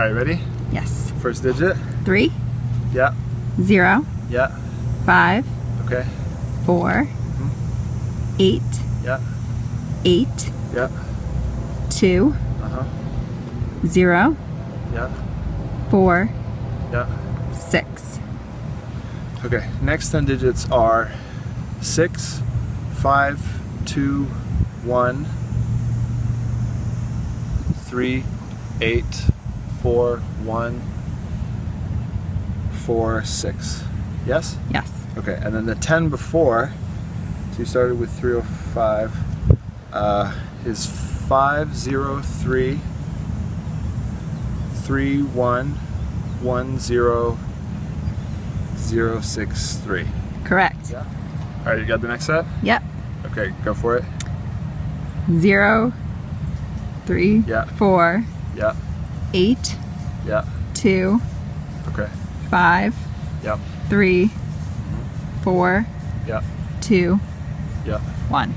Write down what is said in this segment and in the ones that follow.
All right, ready? Yes. First digit. Three, Yeah. zero, Yeah. five, Okay. four, eight, Yeah. eight, Yeah. two, Uh huh. zero, Yeah. four, Yeah. six. Okay. Next ten digits are six, five, two, one, three, eight, four, one, four, six. Yes. Yes. Okay, and then the 10 before, so you started with 305, uh, is 503 3110 Correct. Yeah. All right, you got the next set? Yep. Okay, go for it. Zero, three, Yeah. four, Yeah, eight, yeah, two, okay, five, yeah, three, four, yeah, two, yeah. one.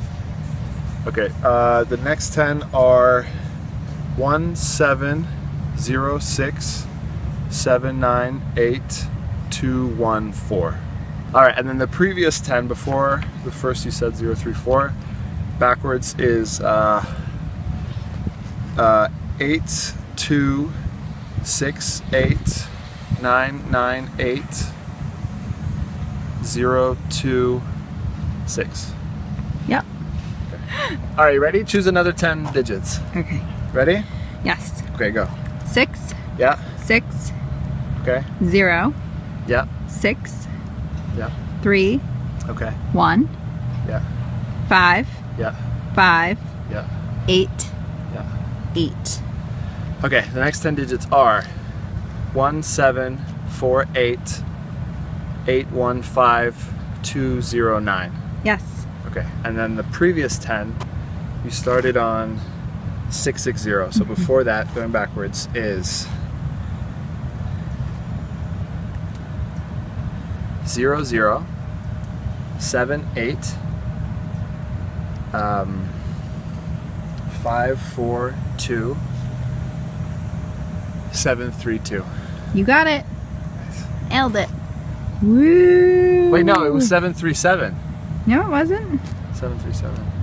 Okay, uh, the next 10 are 1706 798 214. All right, and then the previous 10 before the first you said 034, backwards is uh, uh, 8 2 6 8 9 9 8 0 2 6. Yep. All right, you ready? Choose another 10 digits. Okay. Ready? Yes. Okay, go. Six, Yeah. six, Okay. zero, Yeah. six, Yeah. three, Okay. one, Yeah. five, Yeah. five, Yeah. eight, Yeah. eight. Okay, the next 10 digits are 1748 815 209. Yes. Okay, and then the previous 10, you started on 660. So before that, going backwards, is 00 zero, seven eight, um, 542 732. You got it. Nailed it. Woo! Wait, no, it was 737. No, it wasn't. 737.